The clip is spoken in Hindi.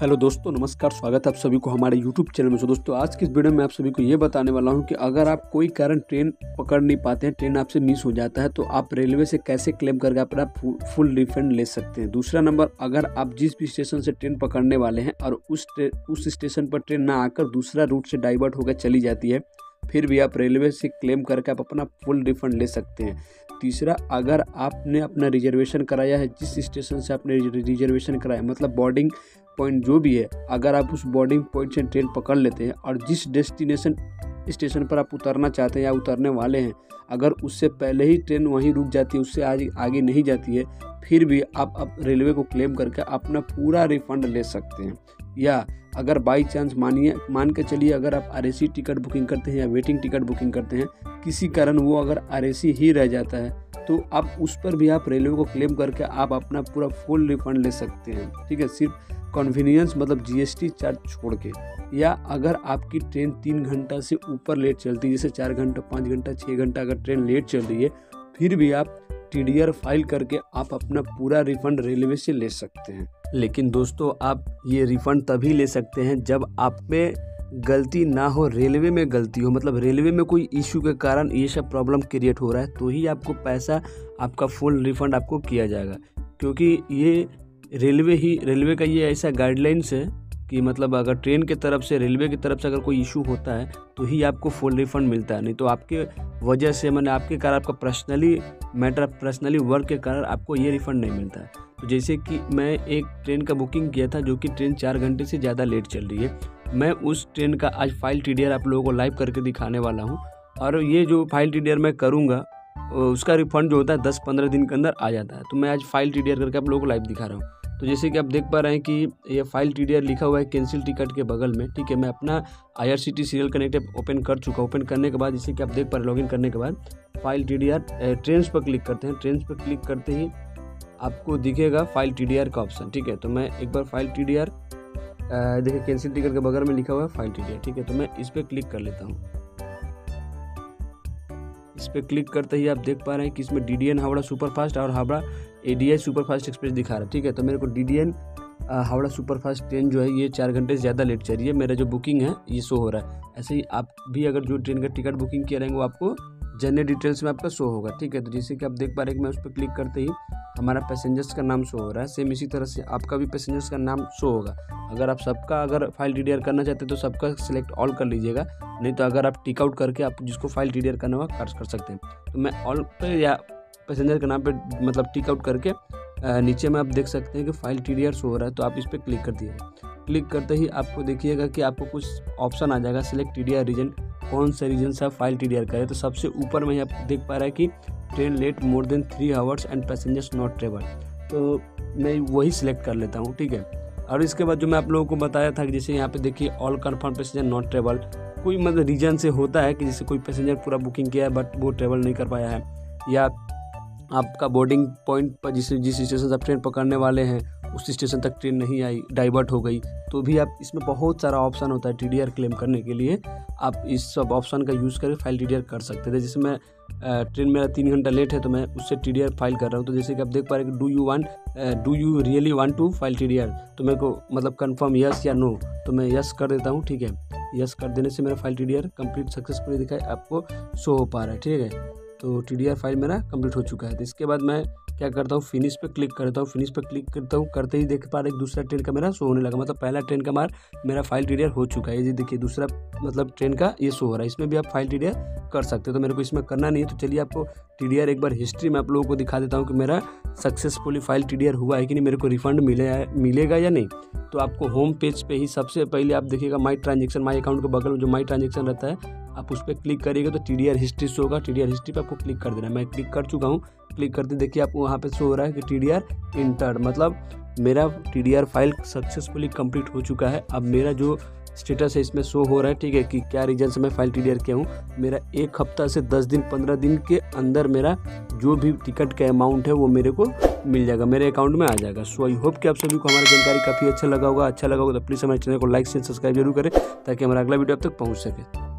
हेलो दोस्तों, नमस्कार, स्वागत है आप सभी को हमारे यूट्यूब चैनल में। सो दोस्तों, आज की इस वीडियो में आप सभी को ये बताने वाला हूँ कि अगर आप कोई कारण ट्रेन पकड़ नहीं पाते हैं, ट्रेन आपसे मिस हो जाता है तो आप रेलवे से कैसे क्लेम करके अपना फुल रिफंड ले सकते हैं? दूसरा नंबर, अगर आप जिस भी स्टेशन से ट्रेन पकड़ने वाले हैं और उस उस स्टेशन पर ट्रेन ना आकर दूसरा रूट से डाइवर्ट होकर चली जाती है फिर भी आप रेलवे से क्लेम करके आप अपना फुल रिफंड ले सकते हैं। तीसरा, अगर आपने अपना रिजर्वेशन कराया है, जिस स्टेशन से आपने रिजर्वेशन कराया मतलब बोर्डिंग पॉइंट जो भी है, अगर आप उस बोर्डिंग पॉइंट से ट्रेन पकड़ लेते हैं और जिस डेस्टिनेशन स्टेशन पर आप उतरना चाहते हैं या उतरने वाले हैं, अगर उससे पहले ही ट्रेन वहीं रुक जाती है, उससे आज, आगे नहीं जाती है, फिर भी आप अब रेलवे को क्लेम करके अपना पूरा रिफंड ले सकते हैं। या अगर बाई चांस मानिए, मान के चलिए अगर आप आर टिकट बुकिंग करते हैं या वेटिंग टिकट बुकिंग करते हैं, किसी कारण वो अगर आर ही रह जाता है तो आप उस पर भी आप रेलवे को क्लेम करके आप अपना पूरा फुल रिफंड ले सकते हैं। ठीक है, सिर्फ़ कन्वीनियंस मतलब जीएसटी चार्ज छोड़ के। या अगर आपकी ट्रेन तीन घंटा से ऊपर लेट चलती है, जैसे चार घंटा, पाँच घंटा छः घंटा अगर ट्रेन लेट चल रही है, फिर भी आप TDR फ़ाइल करके आप अपना पूरा रिफंड रेलवे से ले सकते हैं। लेकिन दोस्तों, आप ये रिफंड तभी ले सकते हैं जब आप में गलती ना हो, रेलवे में गलती हो। मतलब रेलवे में कोई इशू के कारण ये सब प्रॉब्लम क्रिएट हो रहा है तो ही आपको पैसा, आपका फुल रिफंड आपको किया जाएगा। क्योंकि ये रेलवे ही, रेलवे का ये ऐसा गाइडलाइंस है कि मतलब अगर ट्रेन के तरफ़ से, रेलवे की तरफ़ से अगर कोई इशू होता है तो ही आपको फुल रिफंड मिलता है। नहीं तो आपके वजह से, मैंने आपके कारण, आपका पर्सनली मैटर पर्सनली वर्क के कारण आपको ये रिफंड नहीं मिलता है। तो जैसे कि मैं एक ट्रेन का बुकिंग किया था, जो कि ट्रेन चार घंटे से ज़्यादा लेट चल रही है। मैं उस ट्रेन का आज फ़ाइल टी आप लोगों को लाइव करके दिखाने वाला हूँ। और ये जो फ़ाइल टी मैं करूँगा उसका रिफंड जो होता है, दस पंद्रह दिन के अंदर आ जाता है। तो मैं आज फ़ाइल टी करके आप लोगों को लाइव दिखा रहा हूँ। तो जैसे कि आप देख पा रहे हैं कि ये फ़ाइल टीडीआर लिखा हुआ है कैंसिल टिकट के बगल में। ठीक है, मैं अपना आईआरसीटी सीरियल कनेक्ट ओपन कर चुका ओपन करने के बाद, जैसे कि आप देख पा रहे हैं, लॉगिन करने के बाद, फ़ाइल टी ट्रेन पर क्लिक करते हैं। ट्रेन पर क्लिक करते ही आपको दिखेगा फ़ाइल टीडीआर का ऑप्शन। ठीक है तो मैं एक बार फ़ाइल टी देखिए, कैंसिल टिकट के बगल में लिखा हुआ है फ़ाइल टीडीआर। ठीक है तो मैं इस पर क्लिक कर लेता हूँ। इस पर क्लिक करते ही आप देख पा रहे हैं कि इसमें D D N Howrah superfast और Howrah A D I superfast express दिखा रहा है। ठीक है तो मेरे को D D N Howrah superfast train जो है, ये चार घंटे से ज़्यादा लेट चल रही है। मेरा जो बुकिंग है, ये शो हो रहा है। ऐसे ही आप भी अगर जो ट्रेन का टिकट बुकिंग किया रहेंगे, वो आपको जनरल डिटेल्स में आपका शो होगा। ठीक है तो जैसे कि आप देख पा रहे हैं कि मैं उस पर क्लिक करते ही हमारा पैसेंजर्स का नाम शो हो रहा है। सेम इसी तरह से आपका भी पैसेंजर्स का नाम शो होगा। अगर आप सबका, अगर फ़ाइल टी करना चाहते हैं तो सबका सिलेक्ट ऑल कर लीजिएगा। नहीं तो अगर आप टिक आउट करके आप जिसको फ़ाइल टी करना होगा कर कर सकते हैं। तो मैं ऑल पे या पैसेंजर के नाम पे मतलब टिकआउट करके नीचे में आप देख सकते हैं कि फ़ाइल टी शो हो रहा है तो आप इस पर क्लिक कर दीजिए। क्लिक करते ही आपको देखिएगा कि आपको कुछ ऑप्शन आ जाएगा। सिलेक्ट टीडीआर रीजन कौन सा रीजन से आप फ़ाइल टी करें। तो सबसे ऊपर में आप देख पा रहा है कि train late more than three hours and passengers not travel. तो मैं वही सिलेक्ट कर लेता हूँ, ठीक है? और इसके बाद जो मैं आप लोगों को बताया था कि जैसे यहाँ पे देखिए all confirm passenger not travel कोई मतलब रीजन से होता है कि जैसे कोई पैसेंजर पूरा बुकिंग किया है बट वो ट्रेवल नहीं कर पाया है? या आपका बोर्डिंग पॉइंट पर जिस जिस स्टेशन से आप ट्रेन पकड़ने वाले हैं उस स्टेशन तक ट्रेन नहीं आई, डाइवर्ट हो गई। तो भी आप इसमें बहुत सारा ऑप्शन होता है टीडीआर क्लेम करने के लिए। आप इस सब ऑप्शन का यूज़ करके फ़ाइल टीडीआर कर सकते थे। जैसे मैं ट्रेन मेरा तीन घंटा लेट है तो मैं उससे टीडीआर फ़ाइल कर रहा हूँ। तो जैसे कि आप देख पा रहे हैं do you want do you really want to file TDR तो मेरे को मतलब कन्फर्म यस या नो। तो मैं यस कर देता हूँ, ठीक है? यस कर देने से मेरा फ़ाइल टी कंप्लीट सक्सेसफुली दिखाई आपको शो हो पा रहा है, ठीक है? तो टीडीआर फ़ाइल मेरा कंप्लीट हो चुका है। तो इसके बाद मैं क्या करता हूँ? फिनिश पे क्लिक करता हूँ फिनिश पे क्लिक करता हूँ, करते ही देख पा रहे दूसरा ट्रेन का मेरा शो होने लगा। मतलब पहला ट्रेन का मार, मेरा फ़ाइल टी हो चुका है। ये देखिए, दूसरा मतलब ट्रेन का ये शो हो रहा है। इसमें भी आप फ़ाइल टी कर सकते हो। तो मेरे को इसमें करना नहीं है। तो चलिए आपको टी एक बार हिस्ट्री में आप लोगों को दिखा देता हूँ कि मेरा सक्सेसफुली फ़ाइल टी हुआ है कि नहीं। मेरे को रिफंड मिले मिलेगा या नहीं। तो आपको होम पेज पे ही सबसे पहले आप देखिएगा माई ट्रांजेक्शन माई अकाउंट के बगल में जो माई ट्रांजेक्शन रहता है आप उस पर क्लिक करिएगा तो T D R history show होगा। टी डी आर हिस्ट्री पे आपको क्लिक कर देना मैं क्लिक कर चुका हूँ। क्लिक करते देखिए आपको वहाँ पे शो हो रहा है कि टी डी आर इंटर मतलब मेरा T D R file successfully complete हो चुका है। अब मेरा जो स्टेटस है, इसमें शो हो रहा है, ठीक है, कि क्या रीजन से मैं फ़ाइल टी किया हूँ। मेरा एक हफ़्ता से दस दिन, पंद्रह दिन के अंदर मेरा जो भी टिकट का अमाउंट है, वो मेरे को मिल जाएगा। मेरे अकाउंट में आ जाएगा। सो आई होप कि आप सभी को हमारी जानकारी काफ़ी अच्छा लगा होगा। अच्छा लगा होगा तो प्लीज़ हमारे चैनल को लाइक शेयर सब्सक्राइब ज़रूर करें ताकि हमारा अगला वीडियो अब तक पहुँच सके।